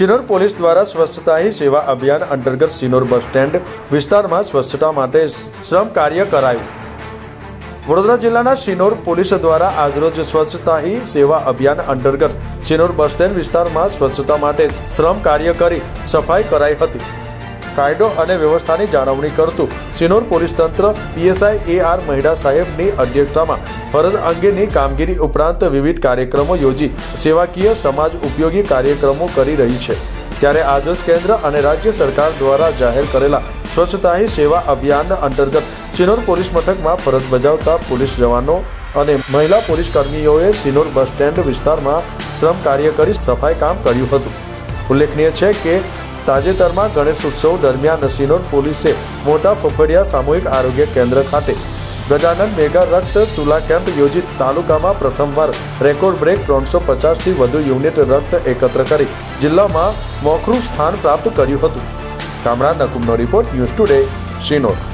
Sinor police દ્વારા સ્વચ્છતા હી સેવા અભિયાન અંતર્ગત સિનોર બસ સ્ટેન્ડ વિસ્તારમાં સ્વચ્છતા માટે શ્રમ કાર્ય કરાયું. વડોદરા જિલ્લાના સિનોર પોલીસ દ્વારા આજરોજ સ્વચ્છતા હી સેવા અભિયાન અંતર્ગત સિનોર બસ સ્ટેન્ડ વિસ્તારમાં સ્વચ્છતા માટે શ્રમ કાર્ય કરી સફાઈ કરાઈ હતી. કાયદો અને વ્યવસ્થાની જાળવણી કરતું સિનોર પોલીસ તંત્ર પીએસઆઈ એ આર મહિડા સાહેબની અધ્યક્ષતામાં ફરજ અંગેની કામગીરી ઉપરાંત વિવિધ કાર્યક્રમો યોજી સેવાકીય સમાજ ઉપયોગી કાર્યક્રમો કરી રહી છે. ત્યારે આજરોજ કેન્દ્ર અને રાજ્ય સરકાર દ્વારા જાહેર કરેલા સ્વચ્છતા હી સેવા અભિયાન અંતર્ગત સિનોર પોલીસ મથકમાં ફરજ બજાવતા પોલીસ જવાનો અને મહિલા પોલીસ કર્મીઓએ સિનોર બસ સ્ટેન્ડ વિસ્તારમાં શ્રમ કાર્ય કરી સફાઈ કામ કર્યું હતું. ઉલ્લેખનીય છે કે તાજેતરમાં ગણેશ ઉત્સવ દરમિયાન સિનોર પોલીસે મોટા ફફડિયા સામૂહિક આરોગ્ય કેન્દ્ર ખાતે ગજાનંદ મેગા રક્ત તુલા કેમ્પ યોજિત તાલુકામાં પ્રથમવાર રેકોર્ડ બ્રેક ત્રણસો પચાસથી વધુ યુનિટ રક્ત એકત્ર કરી જિલ્લામાં મોખરું સ્થાન પ્રાપ્ત કર્યું હતું. ગામડા નકુમનો રિપોર્ટ ન્યૂઝ ટુડે સિનોર